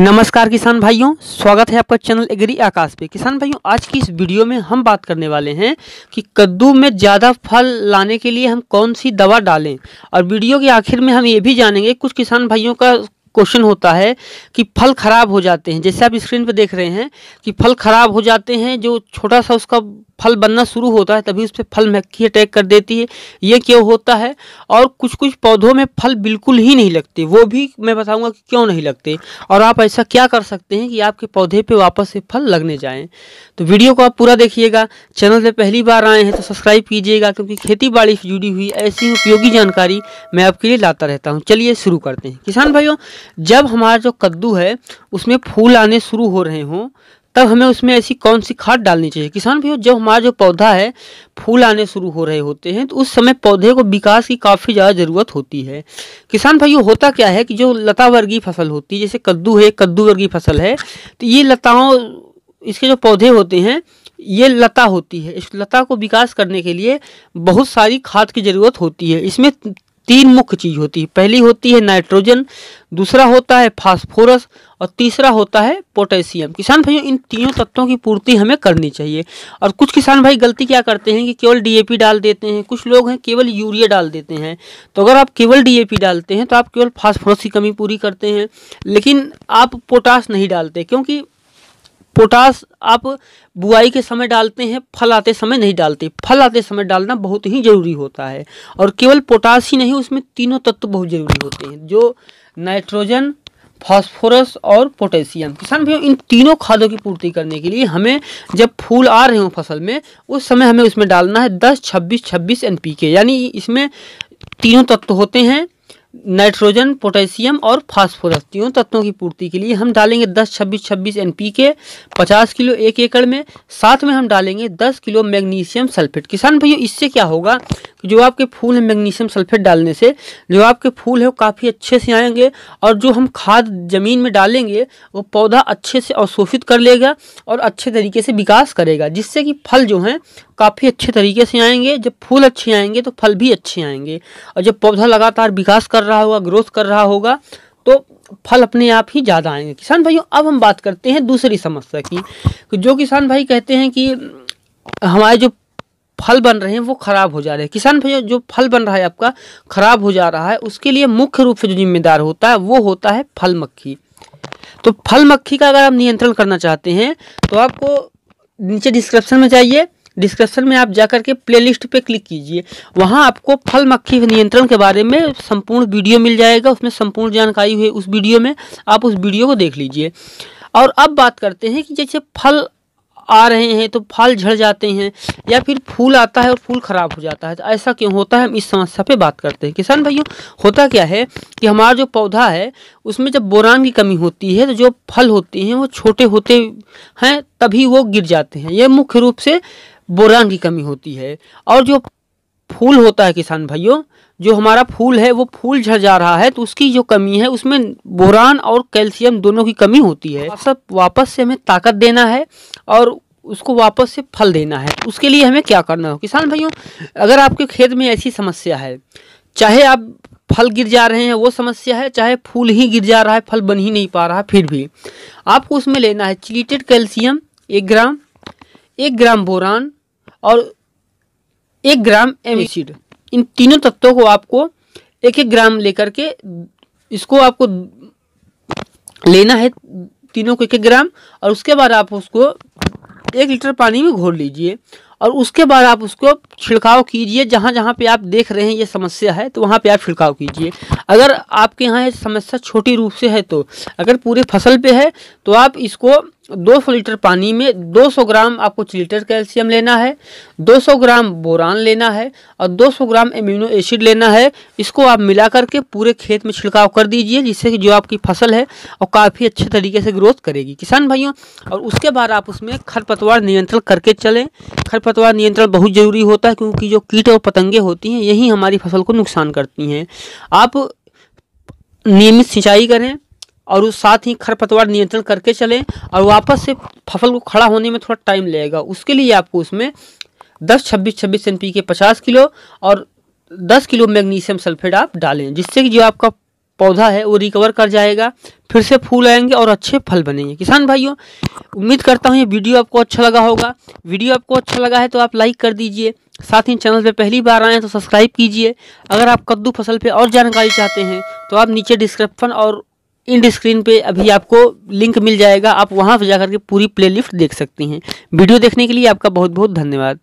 नमस्कार किसान भाइयों, स्वागत है आपका चैनल एग्री आकाश पे। किसान भाइयों, आज की इस वीडियो में हम बात करने वाले हैं कि कद्दू में ज़्यादा फल लाने के लिए हम कौन सी दवा डालें। और वीडियो के आखिर में हम ये भी जानेंगे, कुछ किसान भाइयों का क्वेश्चन होता है कि फल खराब हो जाते हैं। जैसे आप स्क्रीन पर देख रहे हैं कि फल खराब हो जाते हैं, जो छोटा सा उसका फल बनना शुरू होता है, तभी उस पर फल मक्खी अटैक कर देती है। ये क्यों होता है? और कुछ कुछ पौधों में फल बिल्कुल ही नहीं लगते। वो भी मैं बताऊँगा कि क्यों नहीं लगते। और आप ऐसा क्या कर सकते हैं कि आपके पौधे पे वापस से फल लगने जाएँ। तो वीडियो को आप पूरा देखिएगा। चैनल पे पहली बार आए हैं तो सब्सक्राइब कीजिएगा, क्योंकि खेती बाड़ी से जुड़ी हुई ऐसी उपयोगी जानकारी मैं आपके लिए लाता रहता हूँ। चलिए शुरू करते हैं। किसान भाइयों, जब हमारा जो कद्दू है, उसमें फूल आने शुरू हो रहे हों तब हमें उसमें ऐसी कौन सी खाद डालनी चाहिए? किसान भैया जब हमारा जो पौधा है, फूल आने शुरू हो रहे होते हैं तो उस समय पौधे को विकास की काफ़ी ज़्यादा ज़रूरत होती है। किसान भाइयों, होता क्या है कि जो लता वर्गीय फ़सल होती है, जैसे कद्दू है, कद्दू वर्गीय फ़सल है तो ये लताओं, इसके जो पौधे होते हैं, ये लता होती है। इस लता को विकास करने के लिए बहुत सारी खाद की ज़रूरत होती है। इसमें तीन मुख्य चीज़ होती है। पहली होती है नाइट्रोजन, दूसरा होता है फास्फोरस और तीसरा होता है पोटेशियम। किसान भाइयों, इन तीनों तत्वों की पूर्ति हमें करनी चाहिए। और कुछ किसान भाई गलती क्या करते हैं कि केवल डीएपी डाल देते हैं। कुछ लोग हैं, केवल यूरिया डाल देते हैं। तो अगर आप केवल डीएपी डालते हैं तो आप केवल फास्फोरस की कमी पूरी करते हैं। लेकिन आप पोटास नहीं डालते, क्योंकि पोटास आप बुआई के समय डालते हैं, फल आते समय नहीं डालते। फल आते समय डालना बहुत ही ज़रूरी होता है। और केवल पोटास ही नहीं, उसमें तीनों तत्व बहुत ज़रूरी होते हैं, जो नाइट्रोजन, फास्फोरस और पोटेशियम। किसान भैया इन तीनों खादों की पूर्ति करने के लिए हमें जब फूल आ रहे हो फ़सल में, उस समय हमें उसमें डालना है दस, छब्बीस छब्बीस एन यानी इसमें तीनों तत्व होते हैं नाइट्रोजन, पोटेशियम और फास्फोरस, तीनों तत्वों की पूर्ति के लिए हम डालेंगे 10 छब्बीस छब्बीस एन पी के, पचास किलो एक एकड़ में, साथ में हम डालेंगे 10 किलो मैग्नीशियम सल्फेट। किसान भैया इससे क्या होगा कि जो आपके फूल हैं मैग्नीशियम सल्फेट डालने से, जो आपके फूल है वो काफ़ी अच्छे से आएँगे और जो हम खाद ज़मीन में डालेंगे, वो पौधा अच्छे से अवशोषित कर लेगा और अच्छे तरीके से विकास करेगा, जिससे कि फल जो हैं काफ़ी अच्छे तरीके से आएँगे। जब फूल अच्छे आएँगे तो फल भी अच्छे आएँगे और जब पौधा लगातार विकास कर रहा होगा ग्रोथ कर रहा होगा तो फल अपने आप ही ज़्यादा आएँगे। किसान भाइयों, अब हम बात करते हैं दूसरी समस्या की जो किसान भाई कहते हैं कि हमारे जो फल बन रहे हैं वो ख़राब हो जा रहे हैं। किसान भैया जो फल बन रहा है आपका, ख़राब हो जा रहा है, उसके लिए मुख्य रूप से जो जिम्मेदार होता है, वो होता है फल मक्खी। तो फल मक्खी का अगर आप नियंत्रण करना चाहते हैं तो आपको नीचे डिस्क्रिप्शन में जाइए। डिस्क्रिप्शन में आप जाकर के प्लेलिस्ट पे क्लिक कीजिए। वहाँ आपको फल मक्खी नियंत्रण के बारे में संपूर्ण वीडियो मिल जाएगा। उसमें संपूर्ण जानकारी हुई उस वीडियो में। आप उस वीडियो को देख लीजिए। और अब बात करते हैं कि जैसे फल आ रहे हैं तो फल झड़ जाते हैं या फिर फूल आता है और फूल ख़राब हो जाता है। तो ऐसा क्यों होता है? हम इस समस्या पे बात करते हैं। किसान भाइयों, होता क्या है कि हमारा जो पौधा है, उसमें जब बोरान की कमी होती है तो जो फल होते हैं वो छोटे होते हैं, तभी वो गिर जाते हैं। ये मुख्य रूप से बोरान की कमी होती है। और जो फूल होता है किसान भाइयों, जो हमारा फूल है, वो फूल झड़ जा रहा है तो उसकी जो कमी है, उसमें बोरान और कैल्शियम दोनों की कमी होती है। सब वापस से हमें ताकत देना है और उसको वापस से फल देना है। उसके लिए हमें क्या करना हो? किसान भाइयों, अगर आपके खेत में ऐसी समस्या है, चाहे आप फल गिर जा रहे हैं, वो समस्या है, चाहे फूल ही गिर जा रहा है, फल बन ही नहीं पा रहा, फिर भी आपको उसमें लेना है चिलीटेड कैल्शियम एक ग्राम एक ग्राम बोरान और एक ग्राम एमिसिड। इन तीनों तत्वों को आपको एक एक ग्राम लेकर के, इसको आपको लेना है तीनों को एक एक ग्राम, और उसके बाद आप उसको एक लीटर पानी में घोल लीजिए। और उसके बाद आप उसको छिड़काव कीजिए। जहाँ जहाँ पे आप देख रहे हैं ये समस्या है तो वहाँ पे आप छिड़काव कीजिए। अगर आपके यहाँ ये समस्या छोटी रूप से है तो अगर पूरे फ़सल पे है तो आप इसको 200 लीटर पानी में 200 ग्राम आपको चिलीटर कैल्शियम लेना है 200 ग्राम बोरान लेना है और 200 ग्राम एम्यूनो एसिड लेना है। इसको आप मिला करके पूरे खेत में छिड़काव कर दीजिए, जिससे कि जो आपकी फ़सल है वो काफ़ी अच्छे तरीके से ग्रोथ करेगी। किसान भाइयों, और उसके बाद आप उसमें खरपतवार नियंत्रण करके चलें। खरपतवार नियंत्रण बहुत ज़रूरी होता है, क्योंकि जो कीट और पतंगे होती हैं, यही हमारी फ़सल को नुकसान करती हैं। आप नियमित सिंचाई करें और उस साथ ही खरपतवार नियंत्रण करके चलें और वापस से फ़सल को खड़ा होने में थोड़ा टाइम लगेगा। उसके लिए आपको उसमें दस, छब्बीस छब्बीस एन पी के पचास किलो और दस किलो मैग्नीशियम सल्फेट आप डालें, जिससे कि जो आपका पौधा है वो रिकवर कर जाएगा, फिर से फूल आएँगे और अच्छे फल बनेंगे। किसान भाइयों, उम्मीद करता हूँ ये वीडियो आपको अच्छा लगा होगा। वीडियो आपको अच्छा लगा है तो आप लाइक कर दीजिए। साथ ही चैनल पे पहली बार आए हैं तो सब्सक्राइब कीजिए। अगर आप कद्दू फ़सल पे और जानकारी चाहते हैं तो आप नीचे डिस्क्रिप्शन और इंड स्क्रीन पे अभी आपको लिंक मिल जाएगा। आप वहाँ पर जाकर के पूरी प्लेलिस्ट देख सकती हैं। वीडियो देखने के लिए आपका बहुत बहुत धन्यवाद।